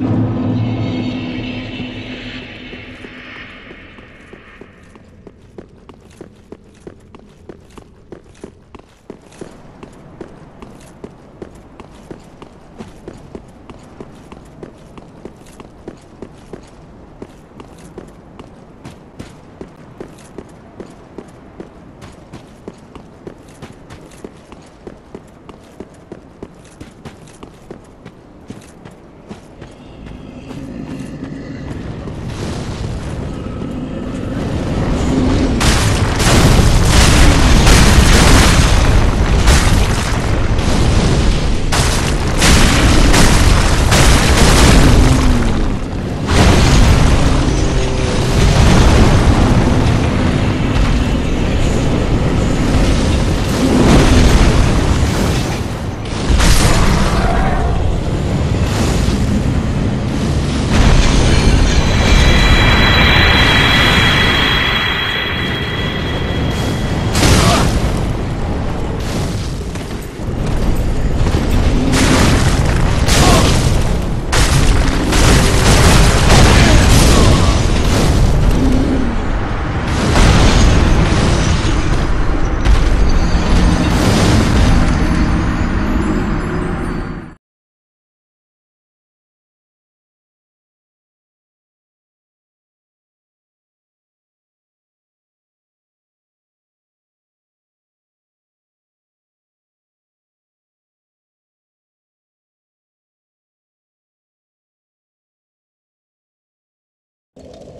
you you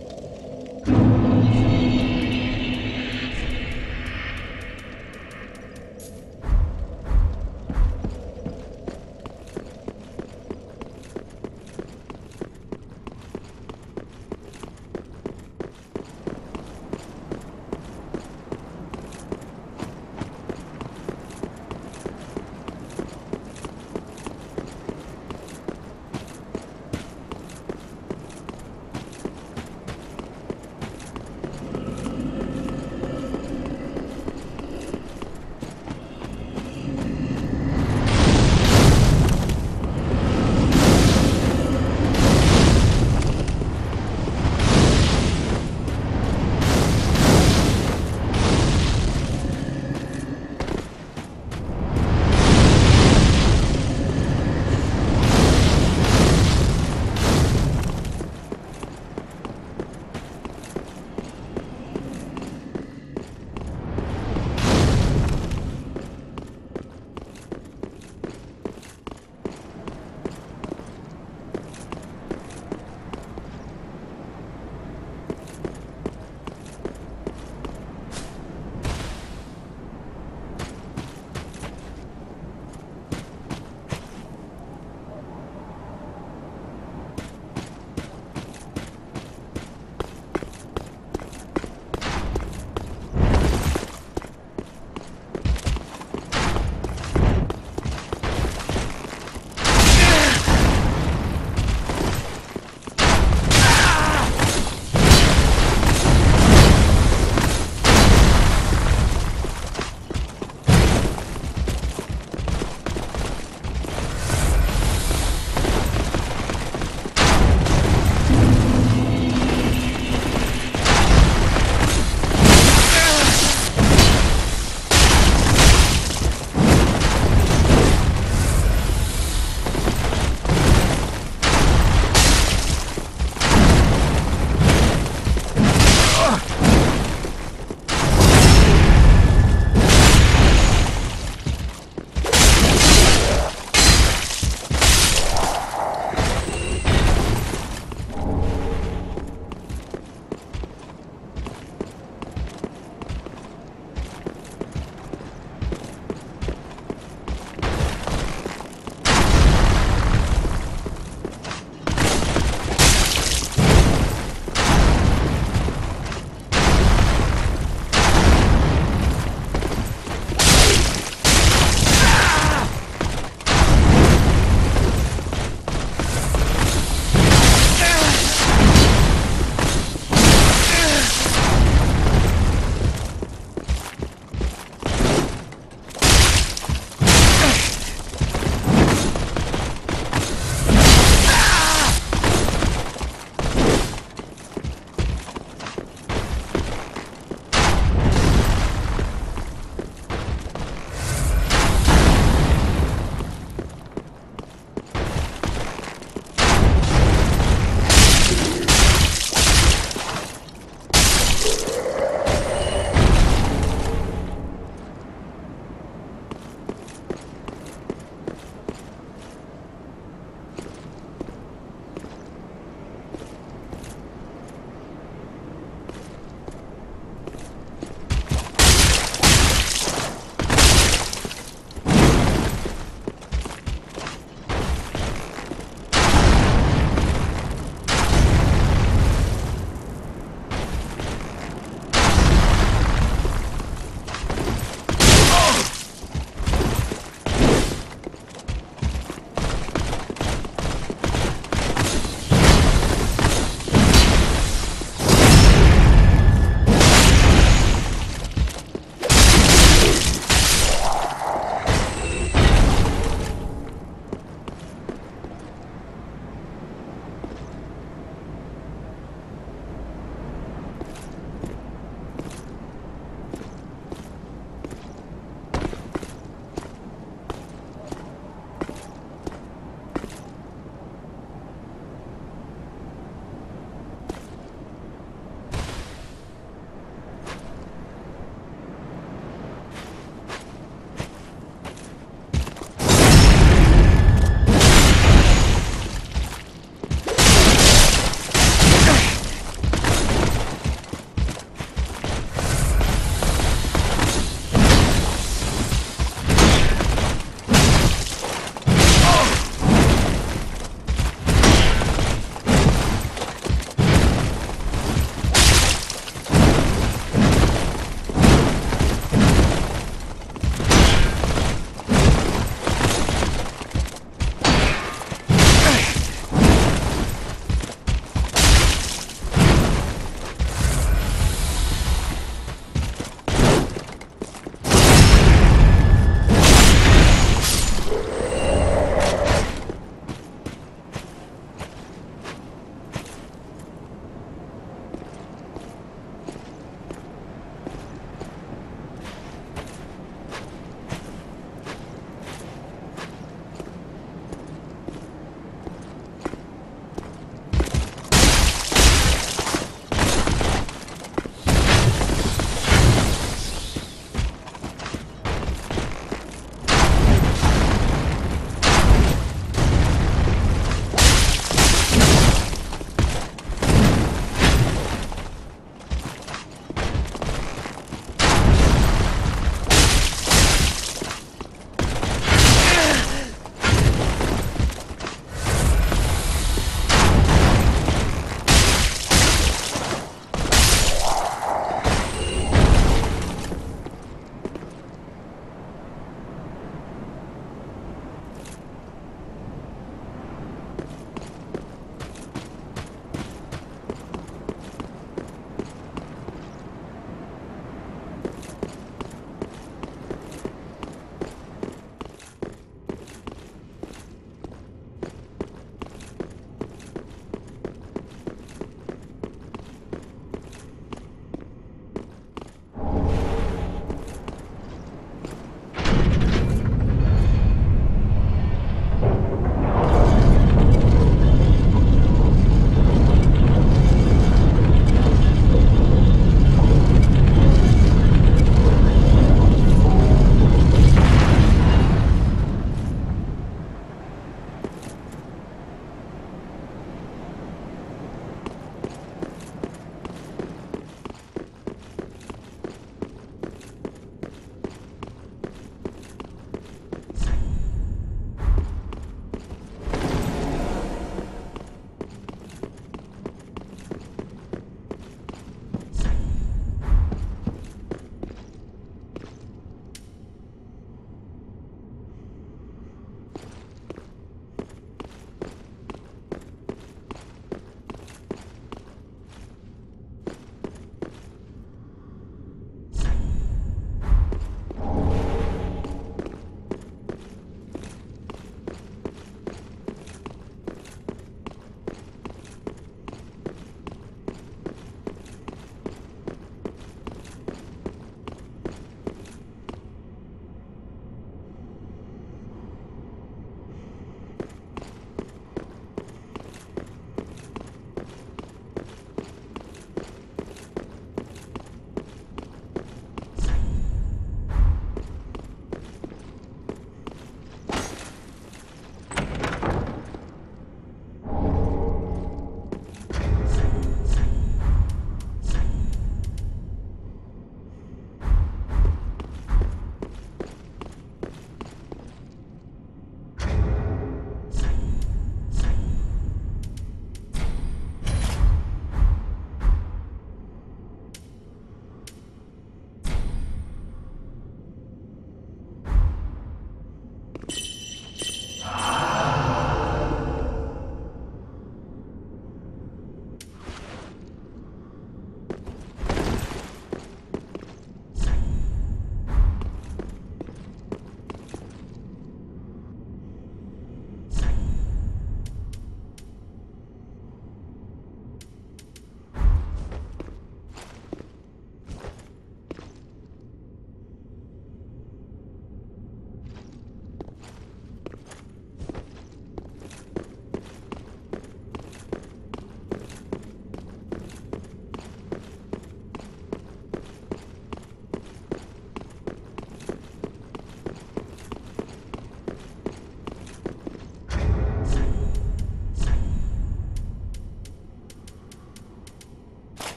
you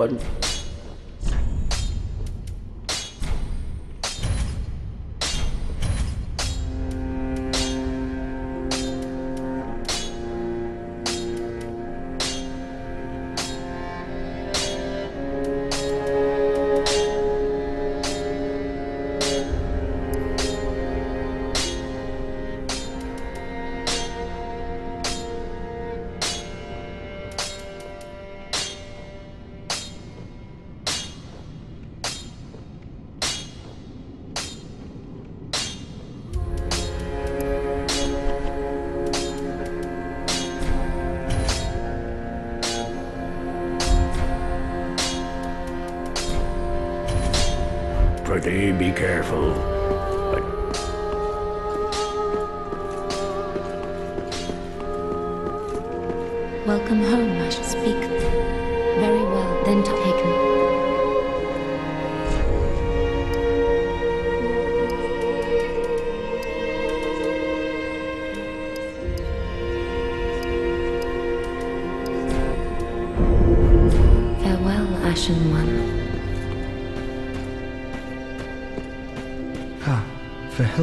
worden.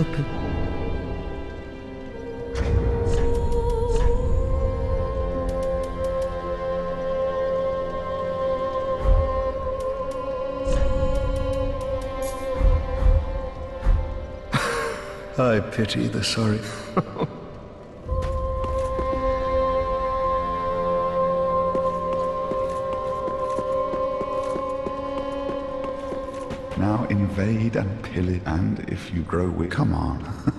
For. I pity the sorry. And pillage, and if you grow weak, come on.